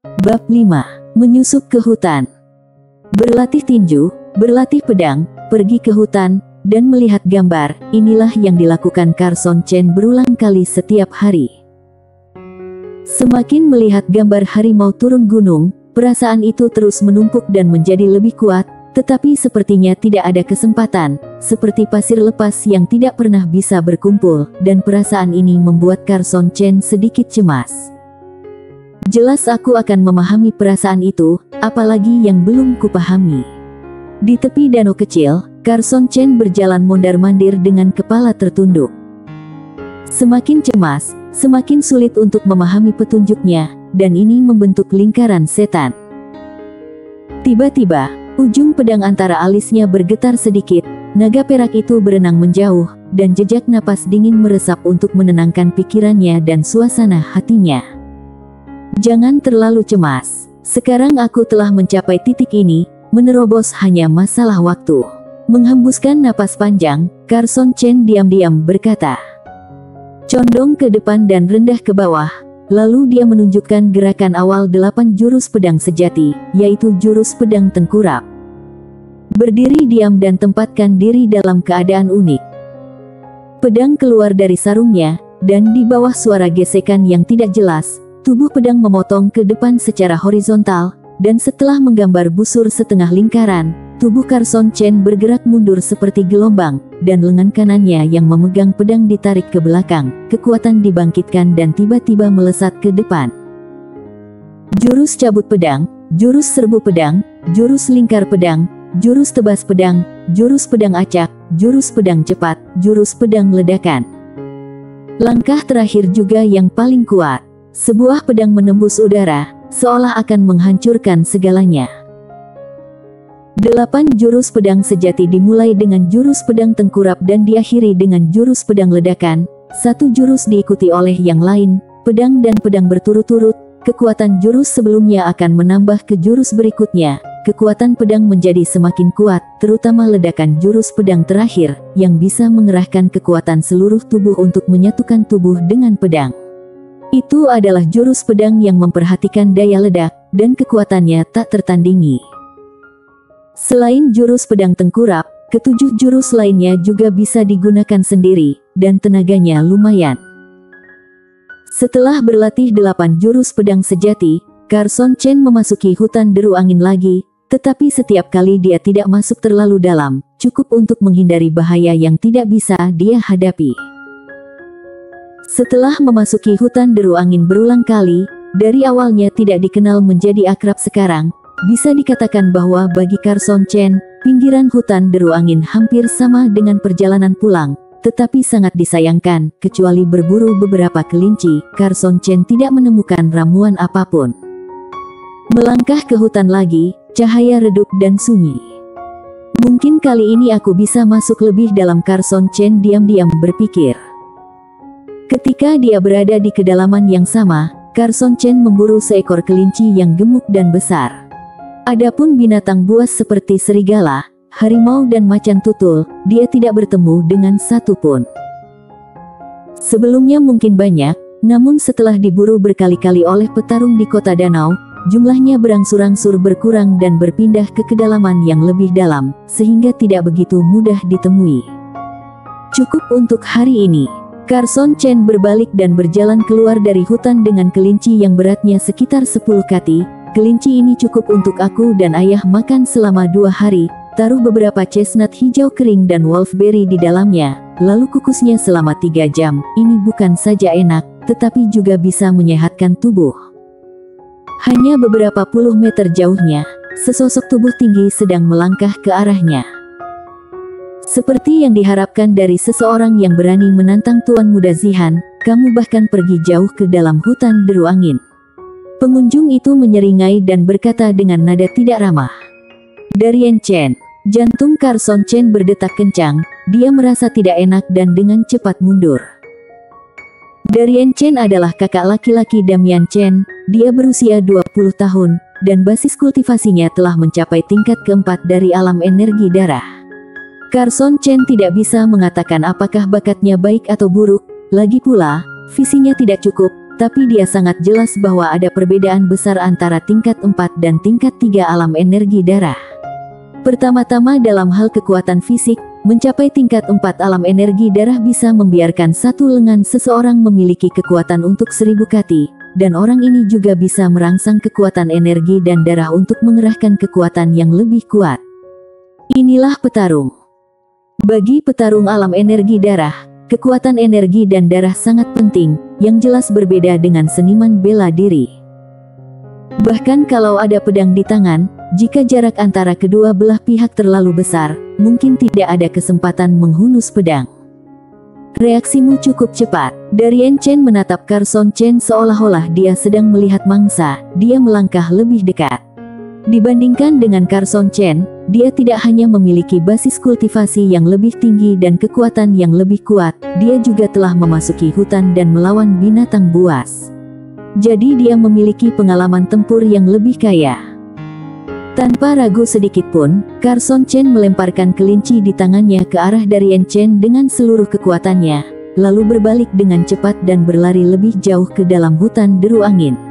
Bab 5. Menyusup ke hutan. Berlatih tinju, berlatih pedang, pergi ke hutan, dan melihat gambar, inilah yang dilakukan Carson Chen berulang kali setiap hari. Semakin melihat gambar harimau turun gunung, perasaan itu terus menumpuk dan menjadi lebih kuat, tetapi sepertinya tidak ada kesempatan, seperti pasir lepas yang tidak pernah bisa berkumpul, dan perasaan ini membuat Carson Chen sedikit cemas. Jelas aku akan memahami perasaan itu, apalagi yang belum kupahami. Di tepi danau kecil, Carson Chen berjalan mondar-mandir dengan kepala tertunduk. Semakin cemas, semakin sulit untuk memahami petunjuknya, dan ini membentuk lingkaran setan. Tiba-tiba, ujung pedang antara alisnya bergetar sedikit, naga perak itu berenang menjauh, dan jejak napas dingin meresap untuk menenangkan pikirannya dan suasana hatinya. Jangan terlalu cemas. Sekarang aku telah mencapai titik ini, menerobos hanya masalah waktu. Menghembuskan napas panjang, Carson Chen diam-diam berkata. Condong ke depan dan rendah ke bawah, Lalu dia menunjukkan gerakan awal delapan jurus pedang sejati, yaitu jurus pedang tengkurap. Berdiri diam dan tempatkan diri dalam keadaan unik. Pedang keluar dari sarungnya, dan di bawah suara gesekan yang tidak jelas, tubuh pedang memotong ke depan secara horizontal, dan setelah menggambar busur setengah lingkaran, Tubuh Carson Chen bergerak mundur seperti gelombang, dan lengan kanannya yang memegang pedang ditarik ke belakang, kekuatan dibangkitkan dan tiba-tiba melesat ke depan. Jurus cabut pedang, jurus serbu pedang, jurus lingkar pedang, jurus tebas pedang, jurus pedang acak, jurus pedang cepat, jurus pedang ledakan. Langkah terakhir juga yang paling kuat. Sebuah pedang menembus udara, seolah akan menghancurkan segalanya. Delapan jurus pedang sejati dimulai dengan jurus pedang tengkurap dan diakhiri dengan jurus pedang ledakan. Satu jurus diikuti oleh yang lain, pedang dan pedang berturut-turut. Kekuatan jurus sebelumnya akan menambah ke jurus berikutnya. Kekuatan pedang menjadi semakin kuat, terutama ledakan jurus pedang terakhir, yang bisa mengerahkan kekuatan seluruh tubuh untuk menyatukan tubuh dengan pedang. Itu adalah jurus pedang yang memperhatikan daya ledak, dan kekuatannya tak tertandingi. Selain jurus pedang tengkurap, ketujuh jurus lainnya juga bisa digunakan sendiri, dan tenaganya lumayan. Setelah berlatih delapan jurus pedang sejati, Carson Chen memasuki hutan deru angin lagi, tetapi setiap kali dia tidak masuk terlalu dalam, cukup untuk menghindari bahaya yang tidak bisa dia hadapi. Setelah memasuki hutan deru angin berulang kali, dari awalnya tidak dikenal menjadi akrab sekarang, bisa dikatakan bahwa bagi Carson Chen, pinggiran hutan deru angin hampir sama dengan perjalanan pulang, tetapi sangat disayangkan, kecuali berburu beberapa kelinci, Carson Chen tidak menemukan ramuan apa pun. Melangkah ke hutan lagi, cahaya redup dan sunyi. Mungkin kali ini aku bisa masuk lebih dalam Carson Chen diam-diam berpikir. Ketika dia berada di kedalaman yang sama, Carson Chen memburu seekor kelinci yang gemuk dan besar. Adapun binatang buas seperti serigala, harimau dan macan tutul, dia tidak bertemu dengan satu pun. Sebelumnya mungkin banyak, namun setelah diburu berkali-kali oleh petarung di kota danau, jumlahnya berangsur-angsur berkurang dan berpindah ke kedalaman yang lebih dalam, sehingga tidak begitu mudah ditemui. Cukup untuk hari ini. Carson Chen berbalik dan berjalan keluar dari hutan dengan kelinci yang beratnya sekitar 10 kati, Kelinci ini cukup untuk aku dan ayah makan selama dua hari, taruh beberapa chestnut hijau kering dan wolfberry di dalamnya, lalu kukusnya selama tiga jam. Ini bukan saja enak, tetapi juga bisa menyehatkan tubuh. Hanya beberapa puluh meter jauhnya, sesosok tubuh tinggi sedang melangkah ke arahnya. Seperti yang diharapkan dari seseorang yang berani menantang Tuan Muda Zihan, kamu bahkan pergi jauh ke dalam hutan deru angin. Pengunjung itu menyeringai dan berkata dengan nada tidak ramah. Darien Chen, jantung Carson Chen berdetak kencang, dia merasa tidak enak dan dengan cepat mundur. Darien Chen adalah kakak laki-laki Damian Chen, dia berusia 20 tahun, dan basis kultivasinya telah mencapai tingkat keempat dari alam energi darah. Carson Chen tidak bisa mengatakan apakah bakatnya baik atau buruk, lagi pula, visinya tidak cukup, tapi dia sangat jelas bahwa ada perbedaan besar antara tingkat 4 dan tingkat 3 alam energi darah. Pertama-tama dalam hal kekuatan fisik, mencapai tingkat 4 alam energi darah bisa membiarkan satu lengan seseorang memiliki kekuatan untuk seribu kati, dan orang ini juga bisa merangsang kekuatan energi dan darah untuk mengerahkan kekuatan yang lebih kuat. Inilah petarung. Bagi petarung alam energi darah, Kekuatan energi dan darah sangat penting, yang jelas berbeda dengan seniman bela diri. Bahkan kalau ada pedang di tangan, jika jarak antara kedua belah pihak terlalu besar, mungkin tidak ada kesempatan menghunus pedang. Reaksimu cukup cepat. Darien Chen menatap Carson Chen seolah-olah dia sedang melihat mangsa, dia melangkah lebih dekat. Dibandingkan dengan Carson Chen, dia tidak hanya memiliki basis kultivasi yang lebih tinggi dan kekuatan yang lebih kuat, dia juga telah memasuki hutan dan melawan binatang buas. Jadi dia memiliki pengalaman tempur yang lebih kaya. Tanpa ragu sedikit pun, Carson Chen melemparkan kelinci di tangannya ke arah Darien Chen dengan seluruh kekuatannya, lalu berbalik dengan cepat dan berlari lebih jauh ke dalam hutan deru angin.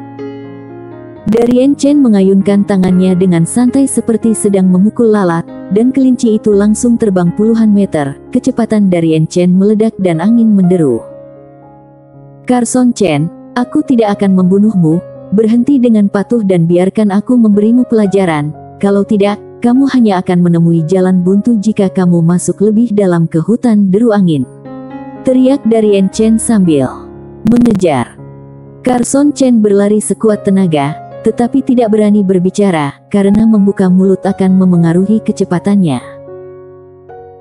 Darien Chen mengayunkan tangannya dengan santai seperti sedang memukul lalat, dan kelinci itu langsung terbang puluhan meter. Kecepatan Darien Chen meledak dan angin menderu. Carson Chen, aku tidak akan membunuhmu, berhenti dengan patuh dan biarkan aku memberimu pelajaran. Kalau tidak, kamu hanya akan menemui jalan buntu jika kamu masuk lebih dalam ke hutan deru angin. Teriak Darien Chen sambil mengejar. Carson Chen berlari sekuat tenaga, tetapi tidak berani berbicara, karena membuka mulut akan memengaruhi kecepatannya.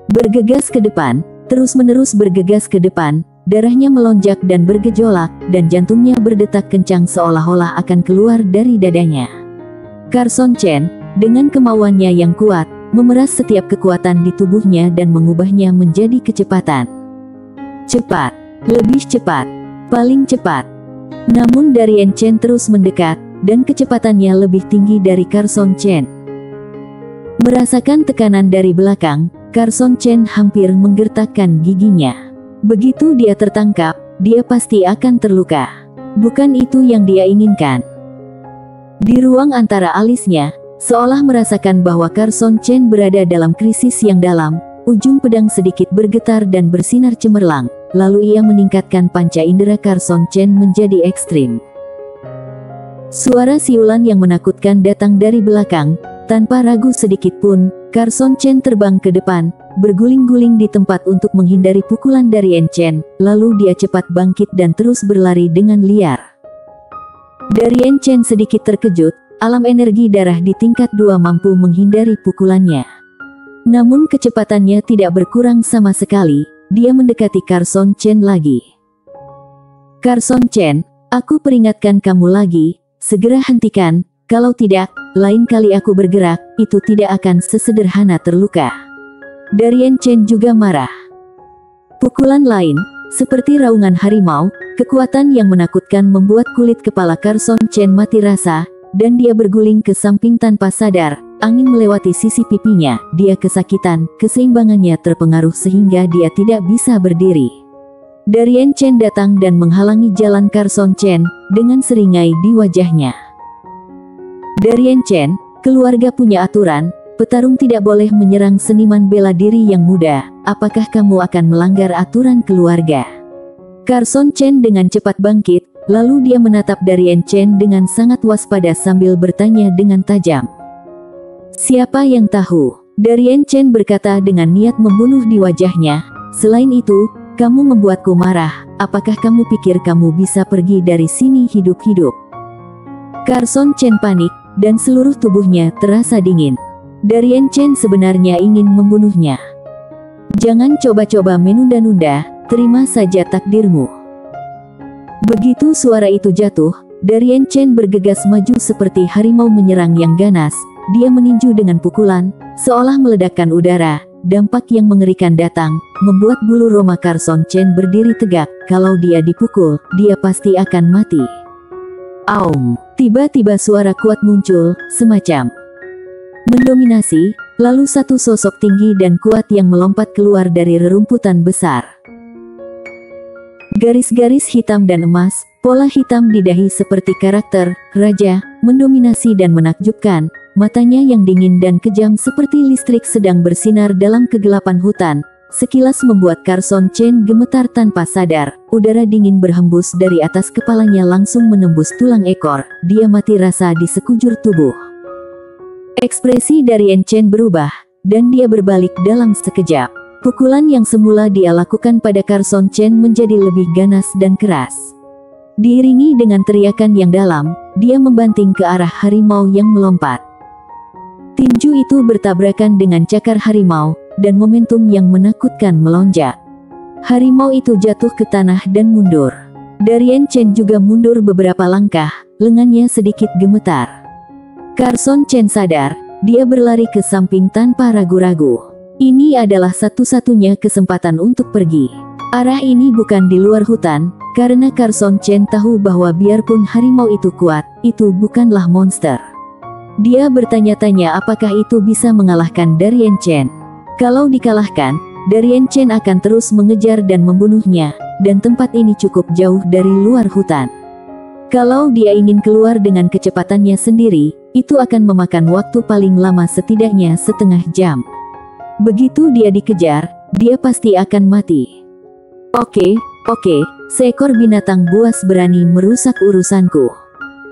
Bergegas ke depan, terus-menerus bergegas ke depan, darahnya melonjak dan bergejolak, dan jantungnya berdetak kencang seolah-olah akan keluar dari dadanya. Carson Chen, dengan kemauannya yang kuat, memeras setiap kekuatan di tubuhnya dan mengubahnya menjadi kecepatan. Cepat, lebih cepat, paling cepat. Namun Darien Chen terus mendekat, dan kecepatannya lebih tinggi dari Carson Chen. Merasakan tekanan dari belakang, Carson Chen hampir menggertakkan giginya. Begitu dia tertangkap, dia pasti akan terluka. Bukan itu yang dia inginkan. Di ruang antara alisnya, seolah merasakan bahwa Carson Chen berada dalam krisis yang dalam, ujung pedang sedikit bergetar dan bersinar cemerlang, lalu ia meningkatkan panca indera Carson Chen menjadi ekstrim. Suara siulan yang menakutkan datang dari belakang, tanpa ragu sedikit pun, Carson Chen terbang ke depan, berguling-guling di tempat untuk menghindari pukulan dari En Chen, lalu dia cepat bangkit dan terus berlari dengan liar. Dari En Chen sedikit terkejut, alam energi darah di tingkat dua mampu menghindari pukulannya. Namun kecepatannya tidak berkurang sama sekali, dia mendekati Carson Chen lagi. Carson Chen, aku peringatkan kamu lagi, Segera hentikan, kalau tidak, lain kali aku bergerak, itu tidak akan sesederhana terluka. Darien Chen juga marah. Pukulan lain, seperti raungan harimau, kekuatan yang menakutkan membuat kulit kepala Carson Chen mati rasa, dan dia berguling ke samping tanpa sadar, angin melewati sisi pipinya, dia kesakitan, keseimbangannya terpengaruh sehingga dia tidak bisa berdiri. Darien Chen datang dan menghalangi jalan Carson Chen, dengan seringai di wajahnya. Darien Chen, keluarga punya aturan, petarung tidak boleh menyerang seniman bela diri yang muda, apakah kamu akan melanggar aturan keluarga? Carson Chen dengan cepat bangkit, lalu dia menatap Darien Chen dengan sangat waspada sambil bertanya dengan tajam. Siapa yang tahu? Darien Chen berkata dengan niat membunuh di wajahnya, selain itu, kamu membuatku marah, apakah kamu pikir kamu bisa pergi dari sini hidup-hidup? Carson Chen panik, dan seluruh tubuhnya terasa dingin. Darien Chen sebenarnya ingin membunuhnya. Jangan coba-coba menunda-nunda, terima saja takdirmu. Begitu suara itu jatuh, Darien Chen bergegas maju seperti harimau menyerang yang ganas, dia meninju dengan pukulan, seolah meledakkan udara, Dampak yang mengerikan datang, membuat bulu Roma Carson Chen berdiri tegak, kalau dia dipukul, dia pasti akan mati. Aum, tiba-tiba suara kuat muncul, semacam mendominasi, lalu satu sosok tinggi dan kuat yang melompat keluar dari rerumputan besar. Garis-garis hitam dan emas, Pola hitam di dahi seperti karakter, raja, mendominasi dan menakjubkan, matanya yang dingin dan kejam seperti listrik sedang bersinar dalam kegelapan hutan, sekilas membuat Carson Chen gemetar tanpa sadar, udara dingin berhembus dari atas kepalanya langsung menembus tulang ekor, dia mati rasa di sekujur tubuh. Ekspresi dari En Chen berubah, dan dia berbalik dalam sekejap. Pukulan yang semula dia lakukan pada Carson Chen menjadi lebih ganas dan keras. Diiringi dengan teriakan yang dalam, dia membanting ke arah harimau yang melompat. Tinju itu bertabrakan dengan cakar harimau, dan momentum yang menakutkan melonjak. Harimau itu jatuh ke tanah dan mundur. Darien Chen juga mundur beberapa langkah, lengannya sedikit gemetar. Carson Chen sadar, dia berlari ke samping tanpa ragu-ragu. Ini adalah satu-satunya kesempatan untuk pergi. Arah ini bukan di luar hutan, karena Carson Chen tahu bahwa biarpun harimau itu kuat, itu bukanlah monster. Dia bertanya-tanya apakah itu bisa mengalahkan Darien Chen. Kalau dikalahkan, Darien Chen akan terus mengejar dan membunuhnya, dan tempat ini cukup jauh dari luar hutan. Kalau dia ingin keluar dengan kecepatannya sendiri, itu akan memakan waktu paling lama setidaknya setengah jam. Begitu dia dikejar, dia pasti akan mati. Oke, Oke, seekor binatang buas berani merusak urusanku.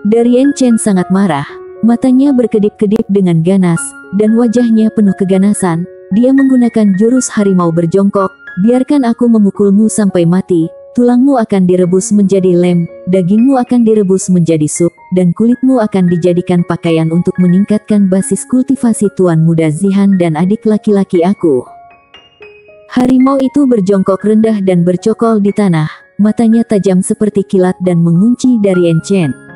Darien Chen sangat marah, matanya berkedip-kedip dengan ganas, dan wajahnya penuh keganasan. Dia menggunakan jurus harimau berjongkok, biarkan aku memukulmu sampai mati, tulangmu akan direbus menjadi lem, dagingmu akan direbus menjadi sup, dan kulitmu akan dijadikan pakaian untuk meningkatkan basis kultivasi tuan muda Zihan dan adik laki-laki aku. Harimau itu berjongkok rendah dan bercokol di tanah, matanya tajam seperti kilat dan mengunci dari Enchen.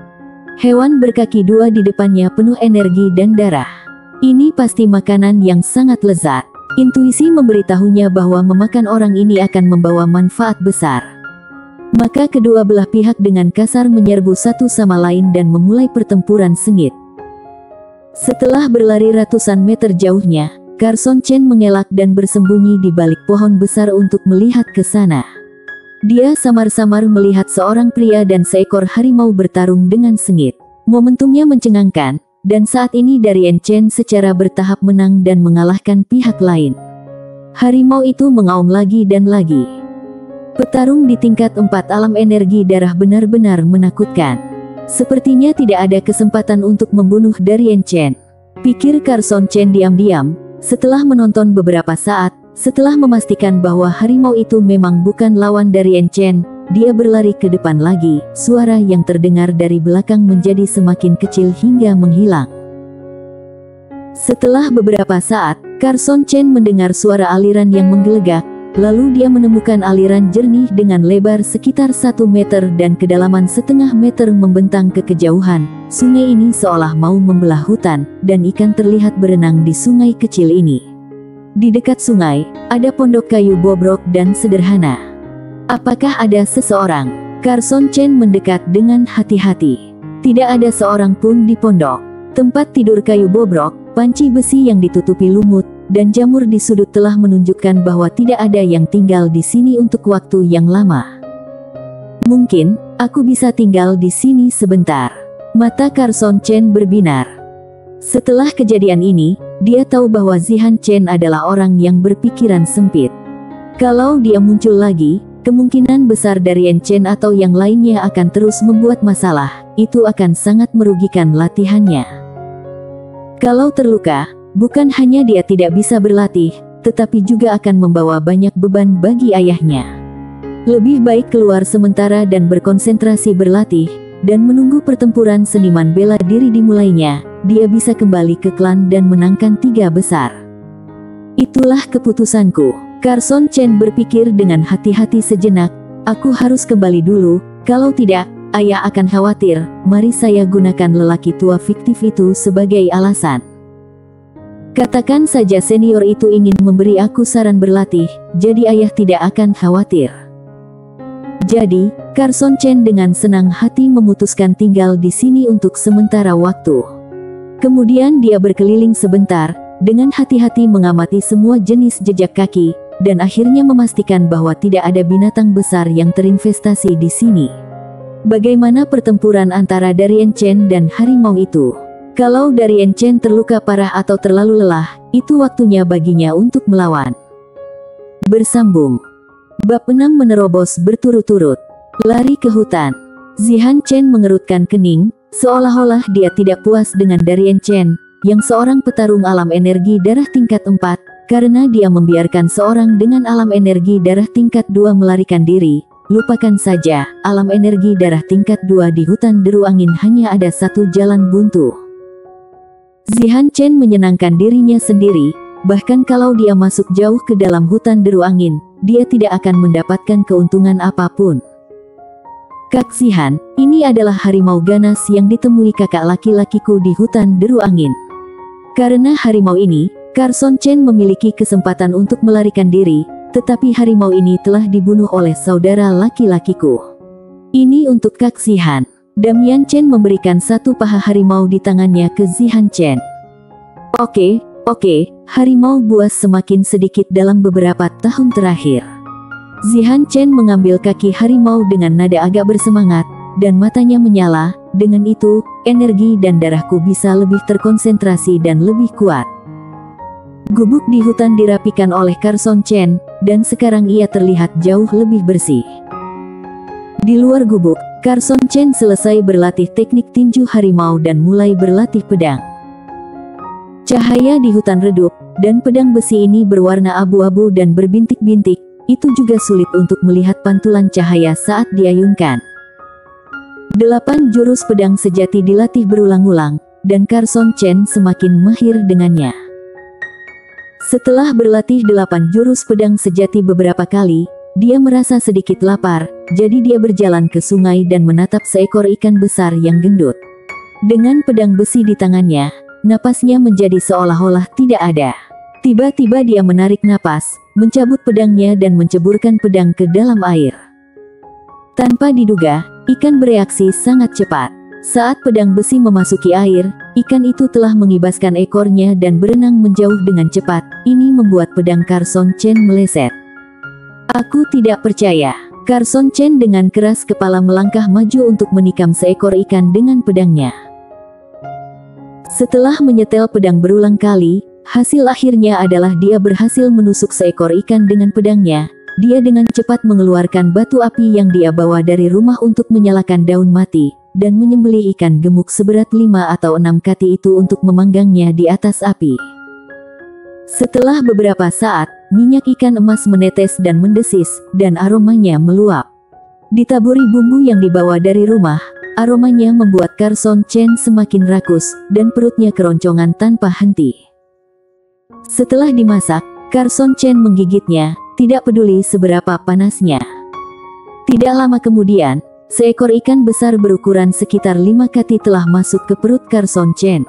Hewan berkaki dua di depannya penuh energi dan darah. Ini pasti makanan yang sangat lezat. Intuisi memberitahunya bahwa memakan orang ini akan membawa manfaat besar. Maka kedua belah pihak dengan kasar menyerbu satu sama lain dan memulai pertempuran sengit. Setelah berlari ratusan meter jauhnya, Carson Chen mengelak dan bersembunyi di balik pohon besar untuk melihat ke sana. Dia samar-samar melihat seorang pria dan seekor harimau bertarung dengan sengit. Momentumnya mencengangkan, dan saat ini Darien Chen secara bertahap menang dan mengalahkan pihak lain. Harimau itu mengaum lagi dan lagi. Petarung di tingkat empat alam energi darah benar-benar menakutkan. Sepertinya tidak ada kesempatan untuk membunuh Darien Chen. Pikir Carson Chen diam-diam, setelah menonton beberapa saat, setelah memastikan bahwa harimau itu memang bukan lawan dari Enchen, dia berlari ke depan lagi, suara yang terdengar dari belakang menjadi semakin kecil hingga menghilang. Setelah beberapa saat, Carson Chen mendengar suara aliran yang menggelegak, lalu dia menemukan aliran jernih dengan lebar sekitar satu meter dan kedalaman setengah meter membentang ke kejauhan, Sungai ini seolah mau membelah hutan, dan ikan terlihat berenang di sungai kecil ini. Di dekat sungai, ada pondok kayu bobrok dan sederhana. Apakah ada seseorang? Carson Chen mendekat dengan hati-hati. Tidak ada seorang pun di pondok. Tempat tidur kayu bobrok, panci besi yang ditutupi lumut, dan jamur di sudut telah menunjukkan bahwa tidak ada yang tinggal di sini untuk waktu yang lama. Mungkin, aku bisa tinggal di sini sebentar. Mata Carson Chen berbinar. Setelah kejadian ini, dia tahu bahwa Zihan Chen adalah orang yang berpikiran sempit. Kalau dia muncul lagi, kemungkinan besar dari En Chen atau yang lainnya akan terus membuat masalah, itu akan sangat merugikan latihannya. Kalau terluka, bukan hanya dia tidak bisa berlatih, tetapi juga akan membawa banyak beban bagi ayahnya. Lebih baik keluar sementara dan berkonsentrasi berlatih, dan menunggu pertempuran seniman bela diri dimulainya, dia bisa kembali ke klan dan menangkan tiga besar. Itulah keputusanku. Carson Chen berpikir dengan hati-hati sejenak, aku harus kembali dulu, kalau tidak, ayah akan khawatir, mari saya gunakan lelaki tua fiktif itu sebagai alasan. Katakan saja senior itu ingin memberi aku saran berlatih, jadi ayah tidak akan khawatir. Jadi, Carson Chen dengan senang hati memutuskan tinggal di sini untuk sementara waktu. Kemudian dia berkeliling sebentar, dengan hati-hati mengamati semua jenis jejak kaki, dan akhirnya memastikan bahwa tidak ada binatang besar yang terinvestasi di sini. Bagaimana pertempuran antara Darien Chen dan harimau itu? Kalau Darien Chen terluka parah atau terlalu lelah, itu waktunya baginya untuk melawan. Bersambung. Bab 6 menerobos berturut-turut. Lari ke hutan. Zihan Chen mengerutkan kening, seolah-olah dia tidak puas dengan Darien Chen, yang seorang petarung alam energi darah tingkat 4, karena dia membiarkan seorang dengan alam energi darah tingkat 2 melarikan diri, lupakan saja, alam energi darah tingkat 2 di hutan deru angin hanya ada satu jalan buntu. Zihan Chen menyenangkan dirinya sendiri, bahkan kalau dia masuk jauh ke dalam hutan deru angin, dia tidak akan mendapatkan keuntungan apa pun. Kak Zihan, ini adalah harimau ganas yang ditemui kakak laki-lakiku di hutan deru angin. Karena harimau ini, Carson Chen memiliki kesempatan untuk melarikan diri, tetapi harimau ini telah dibunuh oleh saudara laki-lakiku. Ini untuk Kak Zihan. Damian Chen memberikan satu paha harimau di tangannya ke Zihan Chen. Oke, oke, harimau buas semakin sedikit dalam beberapa tahun terakhir. Zihan Chen mengambil kaki harimau dengan nada agak bersemangat, dan matanya menyala, dengan itu, energi dan darahku bisa lebih terkonsentrasi dan lebih kuat. Gubuk di hutan dirapikan oleh Carson Chen, dan sekarang ia terlihat jauh lebih bersih. Di luar gubuk, Carson Chen selesai berlatih teknik tinju harimau dan mulai berlatih pedang. Cahaya di hutan redup, dan pedang besi ini berwarna abu-abu dan berbintik-bintik, itu juga sulit untuk melihat pantulan cahaya saat diayunkan. Delapan jurus pedang sejati dilatih berulang-ulang, dan Carson Chen semakin mahir dengannya. Setelah berlatih delapan jurus pedang sejati beberapa kali, dia merasa sedikit lapar, jadi dia berjalan ke sungai dan menatap seekor ikan besar yang gendut. Dengan pedang besi di tangannya, napasnya menjadi seolah-olah tidak ada. Tiba-tiba dia menarik napas, mencabut pedangnya dan menceburkan pedang ke dalam air. Tanpa diduga, ikan bereaksi sangat cepat. Saat pedang besi memasuki air, ikan itu telah mengibaskan ekornya dan berenang menjauh dengan cepat. Ini membuat pedang Carson Chen meleset. Aku tidak percaya. Carson Chen dengan keras kepala melangkah maju untuk menikam seekor ikan dengan pedangnya. Setelah menyetel pedang berulang kali, hasil akhirnya adalah dia berhasil menusuk seekor ikan dengan pedangnya. Dia dengan cepat mengeluarkan batu api yang dia bawa dari rumah untuk menyalakan daun mati, dan menyembelih ikan gemuk seberat lima atau enam kati itu untuk memanggangnya di atas api. Setelah beberapa saat, minyak ikan emas menetes dan mendesis, dan aromanya meluap. Ditaburi bumbu yang dibawa dari rumah, aromanya membuat Carson Chen semakin rakus, dan perutnya keroncongan tanpa henti. Setelah dimasak, Carson Chen menggigitnya, tidak peduli seberapa panasnya. Tidak lama kemudian, Seekor ikan besar berukuran sekitar 5 kati telah masuk ke perut Carson Chen.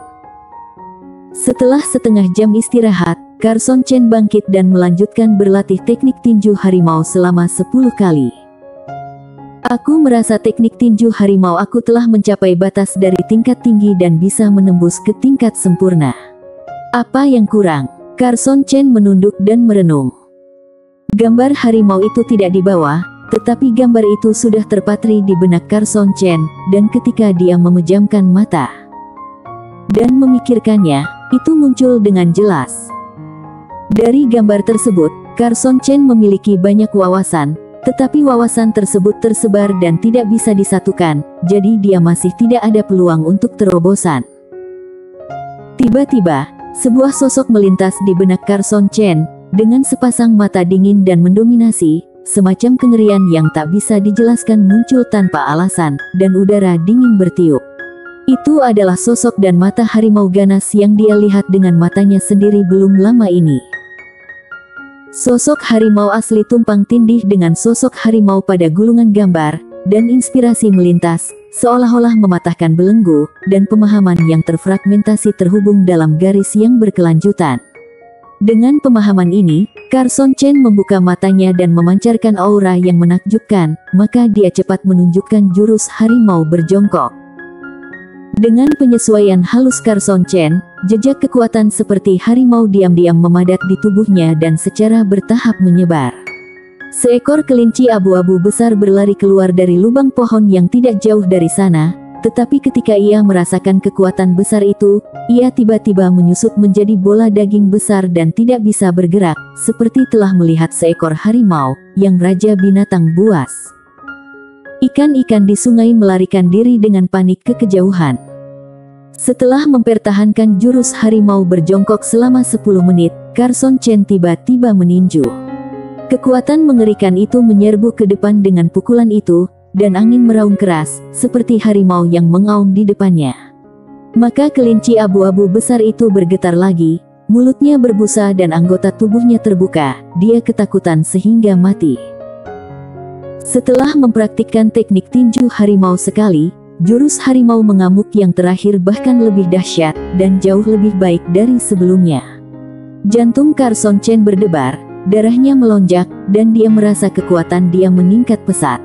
Setelah setengah jam istirahat, Carson Chen bangkit dan melanjutkan berlatih teknik tinju harimau selama 10 kali. Aku merasa teknik tinju harimau aku telah mencapai batas dari tingkat tinggi dan bisa menembus ke tingkat sempurna. Apa yang kurang? Carson Chen menunduk dan merenung. Gambar harimau itu tidak dibawa, tetapi gambar itu sudah terpatri di benak Carson Chen, dan ketika dia memejamkan mata dan memikirkannya, itu muncul dengan jelas. Dari gambar tersebut, Carson Chen memiliki banyak wawasan, tetapi wawasan tersebut tersebar dan tidak bisa disatukan, jadi dia masih tidak ada peluang untuk terobosan. Tiba-tiba, sebuah sosok melintas di benak Carson Chen, dengan sepasang mata dingin dan mendominasi, Semacam kengerian yang tak bisa dijelaskan muncul tanpa alasan, dan udara dingin bertiup. Itu adalah sosok dan mata harimau ganas yang dia lihat dengan matanya sendiri belum lama ini. Sosok harimau asli tumpang tindih dengan sosok harimau pada gulungan gambar, dan inspirasi melintas, seolah-olah mematahkan belenggu, dan pemahaman yang terfragmentasi terhubung dalam garis yang berkelanjutan. Dengan pemahaman ini, Carson Chen membuka matanya dan memancarkan aura yang menakjubkan, maka dia cepat menunjukkan jurus harimau berjongkok. Dengan penyesuaian halus Carson Chen, jejak kekuatan seperti harimau diam-diam memadat di tubuhnya dan secara bertahap menyebar. Seekor kelinci abu-abu besar berlari keluar dari lubang pohon yang tidak jauh dari sana, tetapi ketika ia merasakan kekuatan besar itu, ia tiba-tiba menyusut menjadi bola daging besar dan tidak bisa bergerak, seperti telah melihat seekor harimau, yang raja binatang buas. Ikan-ikan di sungai melarikan diri dengan panik ke kejauhan. Setelah mempertahankan jurus harimau berjongkok selama 10 menit, Carson Chen tiba-tiba meninju. Kekuatan mengerikan itu menyerbu ke depan dengan pukulan itu, dan angin meraung keras, seperti harimau yang mengaum di depannya. Maka kelinci abu-abu besar itu bergetar lagi, mulutnya berbusa dan anggota tubuhnya terbuka, dia ketakutan sehingga mati. Setelah mempraktikkan teknik tinju harimau sekali, jurus harimau mengamuk yang terakhir bahkan lebih dahsyat, dan jauh lebih baik dari sebelumnya. Jantung Carson Chen berdebar, darahnya melonjak, dan dia merasa kekuatan dia meningkat pesat.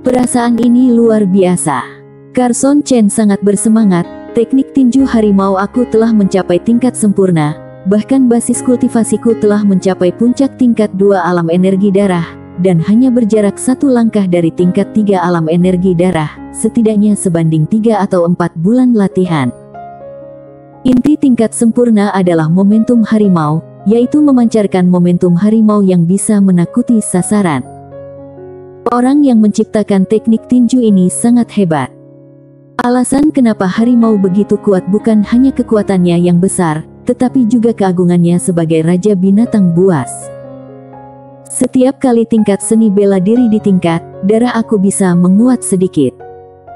Perasaan ini luar biasa. Carson Chen sangat bersemangat, teknik tinju harimau aku telah mencapai tingkat sempurna, bahkan basis kultivasiku telah mencapai puncak tingkat dua alam energi darah, dan hanya berjarak satu langkah dari tingkat tiga alam energi darah, setidaknya sebanding tiga atau empat bulan latihan. Inti tingkat sempurna adalah momentum harimau, yaitu memancarkan momentum harimau yang bisa menakuti sasaran. Orang yang menciptakan teknik tinju ini sangat hebat. Alasan kenapa harimau begitu kuat bukan hanya kekuatannya yang besar, tetapi juga keagungannya sebagai raja binatang buas. Setiap kali tingkat seni bela diri ditingkat, darah aku bisa menguat sedikit.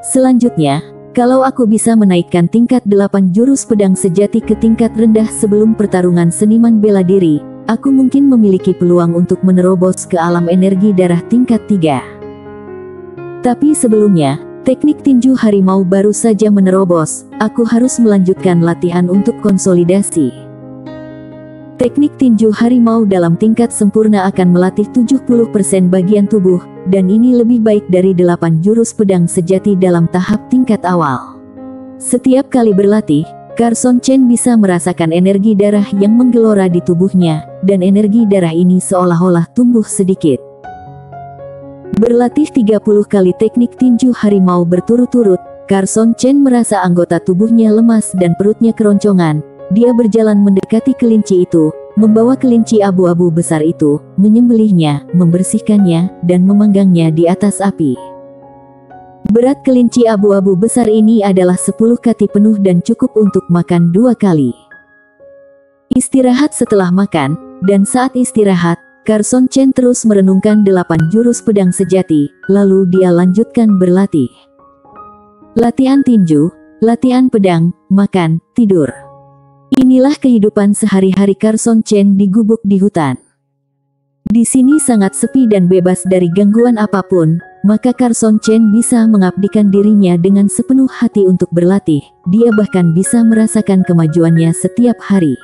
Selanjutnya, kalau aku bisa menaikkan tingkat delapan jurus pedang sejati ke tingkat rendah sebelum pertarungan seniman bela diri, aku mungkin memiliki peluang untuk menerobos ke alam energi darah tingkat 3. Tapi sebelumnya, teknik tinju harimau baru saja menerobos, aku harus melanjutkan latihan untuk konsolidasi. Teknik tinju harimau dalam tingkat sempurna akan melatih 70% bagian tubuh, dan ini lebih baik dari 8 jurus pedang sejati dalam tahap tingkat awal. Setiap kali berlatih, Carson Chen bisa merasakan energi darah yang menggelora di tubuhnya, dan energi darah ini seolah-olah tumbuh sedikit. Berlatih 30 kali teknik tinju harimau berturut-turut, Carson Chen merasa anggota tubuhnya lemas dan perutnya keroncongan. Dia berjalan mendekati kelinci itu, membawa kelinci abu-abu besar itu, menyembelihnya, membersihkannya, dan memanggangnya di atas api. Berat kelinci abu-abu besar ini adalah 10 kati penuh dan cukup untuk makan dua kali. Istirahat setelah makan, dan saat istirahat, Carson Chen terus merenungkan delapan jurus pedang sejati, lalu dia lanjutkan berlatih. Latihan tinju, latihan pedang, makan, tidur. Inilah kehidupan sehari-hari Carson Chen di gubuk di hutan. Di sini sangat sepi dan bebas dari gangguan apa pun, maka Carson Chen bisa mengabdikan dirinya dengan sepenuh hati untuk berlatih, dia bahkan bisa merasakan kemajuannya setiap hari.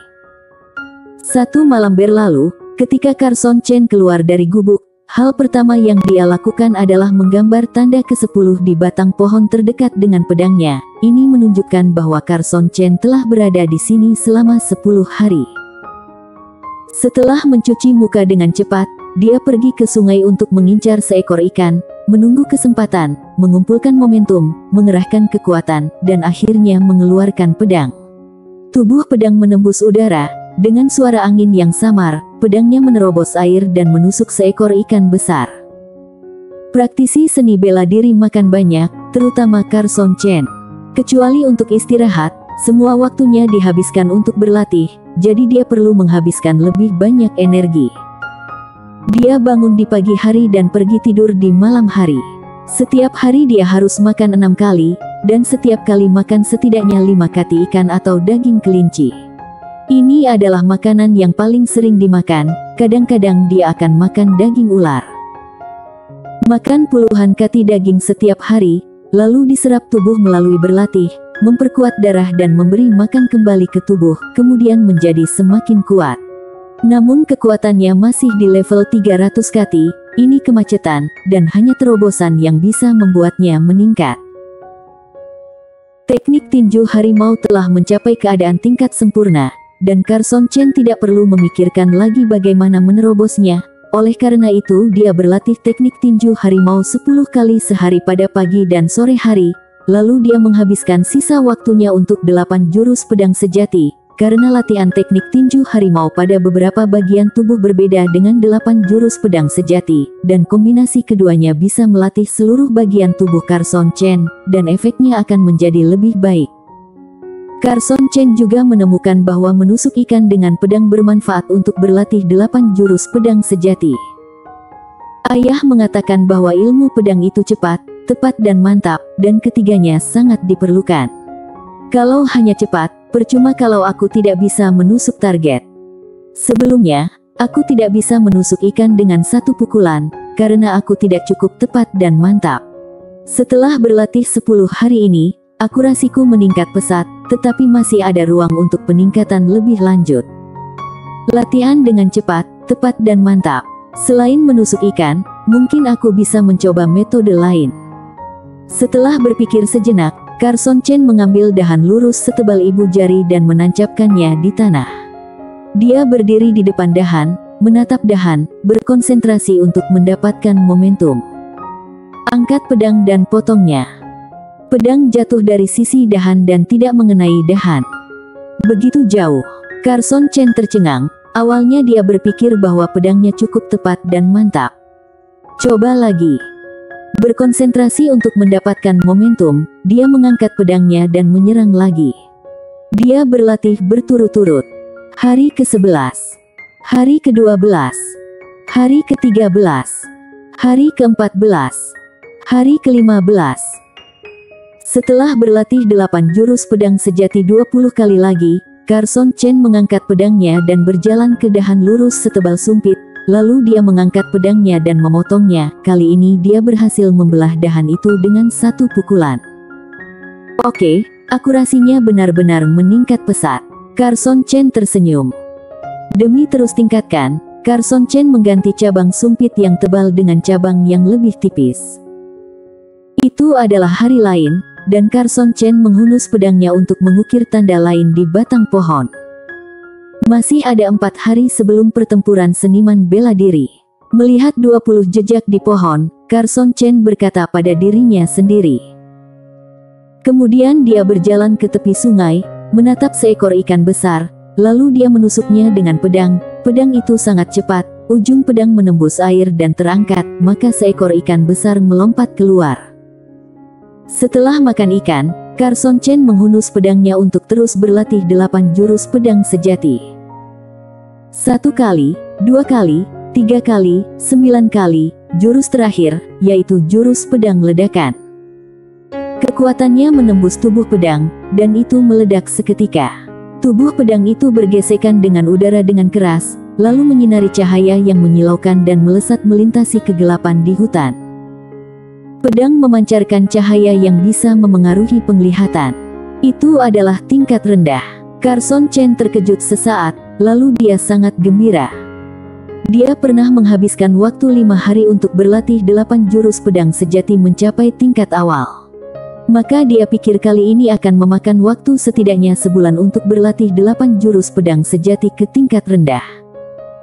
Satu malam berlalu, ketika Carson Chen keluar dari gubuk, hal pertama yang dia lakukan adalah menggambar tanda ke-10 di batang pohon terdekat dengan pedangnya. Ini menunjukkan bahwa Carson Chen telah berada di sini selama 10 hari. Setelah mencuci muka dengan cepat, dia pergi ke sungai untuk mengincar seekor ikan, menunggu kesempatan, mengumpulkan momentum, mengerahkan kekuatan, dan akhirnya mengeluarkan pedang. Tubuh pedang menembus udara, dengan suara angin yang samar, pedangnya menerobos air dan menusuk seekor ikan besar. Praktisi seni bela diri makan banyak, terutama Carson Chen. Kecuali untuk istirahat, semua waktunya dihabiskan untuk berlatih, jadi dia perlu menghabiskan lebih banyak energi. Dia bangun di pagi hari dan pergi tidur di malam hari. Setiap hari dia harus makan enam kali, dan setiap kali makan setidaknya lima kati ikan atau daging kelinci. Ini adalah makanan yang paling sering dimakan, kadang-kadang dia akan makan daging ular. Makan puluhan kati daging setiap hari, lalu diserap tubuh melalui berlatih, memperkuat darah dan memberi makan kembali ke tubuh, kemudian menjadi semakin kuat. Namun kekuatannya masih di level 300 kati, ini kemacetan, dan hanya terobosan yang bisa membuatnya meningkat. Teknik tinju harimau telah mencapai keadaan tingkat sempurna, dan Carson Chen tidak perlu memikirkan lagi bagaimana menerobosnya, oleh karena itu dia berlatih teknik tinju harimau 10 kali sehari pada pagi dan sore hari, lalu dia menghabiskan sisa waktunya untuk 8 jurus pedang sejati, karena latihan teknik tinju harimau pada beberapa bagian tubuh berbeda dengan delapan jurus pedang sejati, dan kombinasi keduanya bisa melatih seluruh bagian tubuh Carson Chen, dan efeknya akan menjadi lebih baik. Carson Chen juga menemukan bahwa menusuk ikan dengan pedang bermanfaat untuk berlatih delapan jurus pedang sejati. Ayah mengatakan bahwa ilmu pedang itu cepat, tepat dan mantap, dan ketiganya sangat diperlukan. Kalau hanya cepat, Percuma kalau aku tidak bisa menusuk target. Sebelumnya, aku tidak bisa menusuk ikan dengan satu pukulan, karena aku tidak cukup tepat dan mantap. Setelah berlatih 10 hari ini, akurasiku meningkat pesat, tetapi masih ada ruang untuk peningkatan lebih lanjut. Latihan dengan cepat, tepat dan mantap. Selain menusuk ikan, mungkin aku bisa mencoba metode lain. Setelah berpikir sejenak, Carson Chen mengambil dahan lurus setebal ibu jari dan menancapkannya di tanah. Dia berdiri di depan dahan, menatap dahan, berkonsentrasi untuk mendapatkan momentum. Angkat pedang dan potongnya. Pedang jatuh dari sisi dahan dan tidak mengenai dahan. Begitu jauh, Carson Chen tercengang, awalnya dia berpikir bahwa pedangnya cukup tepat dan mantap. Coba lagi. Berkonsentrasi untuk mendapatkan momentum, dia mengangkat pedangnya dan menyerang lagi. Dia berlatih berturut-turut. Hari ke-11, hari ke-12, hari ke-13, hari ke-14, hari ke-15. Setelah berlatih delapan jurus pedang sejati 20 kali lagi, Carson Chen mengangkat pedangnya dan berjalan ke dahan lurus setebal sumpit, Lalu dia mengangkat pedangnya dan memotongnya, kali ini dia berhasil membelah dahan itu dengan satu pukulan. Oke, akurasinya benar-benar meningkat pesat. Carson Chen tersenyum. Demi terus tingkatkan, Carson Chen mengganti cabang sumpit yang tebal dengan cabang yang lebih tipis. Itu adalah hari lain, dan Carson Chen menghunus pedangnya untuk mengukir tanda lain di batang pohon. Masih ada empat hari sebelum pertempuran seniman bela diri. Melihat 20 jejak di pohon, Carson Chen berkata pada dirinya sendiri. Kemudian dia berjalan ke tepi sungai, menatap seekor ikan besar, lalu dia menusuknya dengan pedang. Pedang itu sangat cepat, ujung pedang menembus air dan terangkat, maka seekor ikan besar melompat keluar. Setelah makan ikan, Carson Chen menghunus pedangnya untuk terus berlatih delapan jurus pedang sejati. Satu kali, dua kali, tiga kali, sembilan kali, jurus terakhir, yaitu jurus pedang ledakan. Kekuatannya menembus tubuh pedang, dan itu meledak seketika. Tubuh pedang itu bergesekan dengan udara dengan keras, lalu menyinari cahaya yang menyilaukan dan melesat melintasi kegelapan di hutan. Pedang memancarkan cahaya yang bisa memengaruhi penglihatan. Itu adalah tingkat rendah. Carson Chen terkejut sesaat, Lalu dia sangat gembira. Dia pernah menghabiskan waktu lima hari untuk berlatih delapan jurus pedang sejati mencapai tingkat awal. Maka dia pikir kali ini akan memakan waktu setidaknya sebulan untuk berlatih delapan jurus pedang sejati ke tingkat rendah.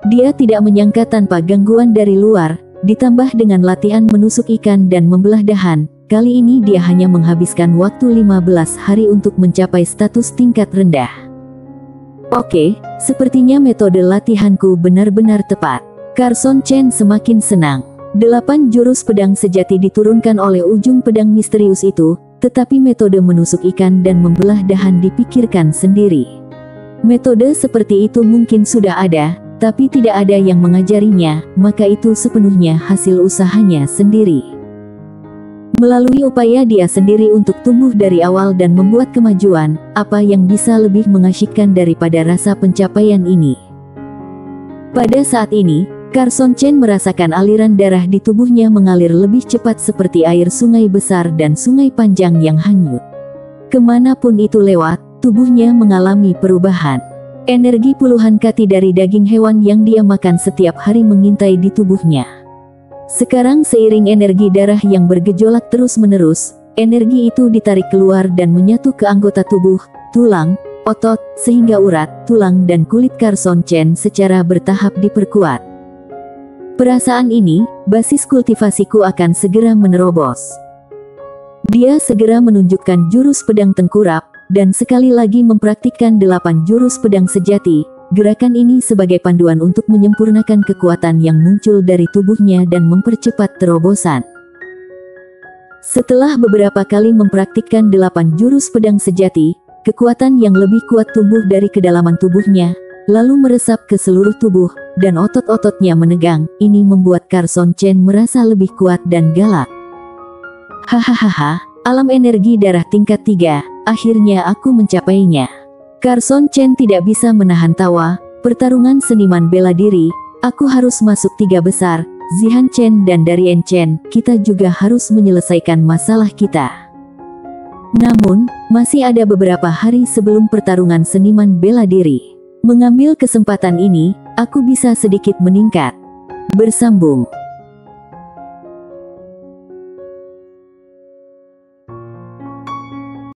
Dia tidak menyangka tanpa gangguan dari luar, ditambah dengan latihan menusuk ikan dan membelah dahan, kali ini dia hanya menghabiskan waktu 15 hari untuk mencapai status tingkat rendah. Oke, sepertinya metode latihanku benar-benar tepat. Carson Chen semakin senang. Delapan jurus pedang sejati diturunkan oleh ujung pedang misterius itu, tetapi metode menusuk ikan dan membelah dahan dipikirkan sendiri. Metode seperti itu mungkin sudah ada, tapi tidak ada yang mengajarinya, maka itu sepenuhnya hasil usahanya sendiri. Melalui upaya dia sendiri untuk tumbuh dari awal dan membuat kemajuan, apa yang bisa lebih mengasyikkan daripada rasa pencapaian ini? Pada saat ini, Carson Chen merasakan aliran darah di tubuhnya mengalir lebih cepat seperti air sungai besar dan sungai panjang yang hanyut. Ke mana pun itu lewat, tubuhnya mengalami perubahan. Energi puluhan kati dari daging hewan yang dia makan setiap hari mengintai di tubuhnya. Sekarang seiring energi darah yang bergejolak terus-menerus, energi itu ditarik keluar dan menyatu ke anggota tubuh, tulang, otot, sehingga urat, tulang dan kulit Carson Chen secara bertahap diperkuat. Perasaan ini, basis kultivasiku akan segera menerobos. Dia segera menunjukkan jurus pedang tengkurap, dan sekali lagi mempraktikkan delapan jurus pedang sejati. Gerakan ini sebagai panduan untuk menyempurnakan kekuatan yang muncul dari tubuhnya dan mempercepat terobosan. Setelah beberapa kali mempraktikkan delapan jurus pedang sejati, kekuatan yang lebih kuat tumbuh dari kedalaman tubuhnya, lalu meresap ke seluruh tubuh, dan otot-ototnya menegang. Ini membuat Carson Chen merasa lebih kuat dan galak. Hahaha, alam energi darah tingkat tiga, akhirnya aku mencapainya. Carson Chen tidak bisa menahan tawa, pertarungan seniman bela diri, aku harus masuk tiga besar, Zihan Chen dan Darien Chen, kita juga harus menyelesaikan masalah kita. Namun, masih ada beberapa hari sebelum pertarungan seniman bela diri. Mengambil kesempatan ini, aku bisa sedikit meningkat. Bersambung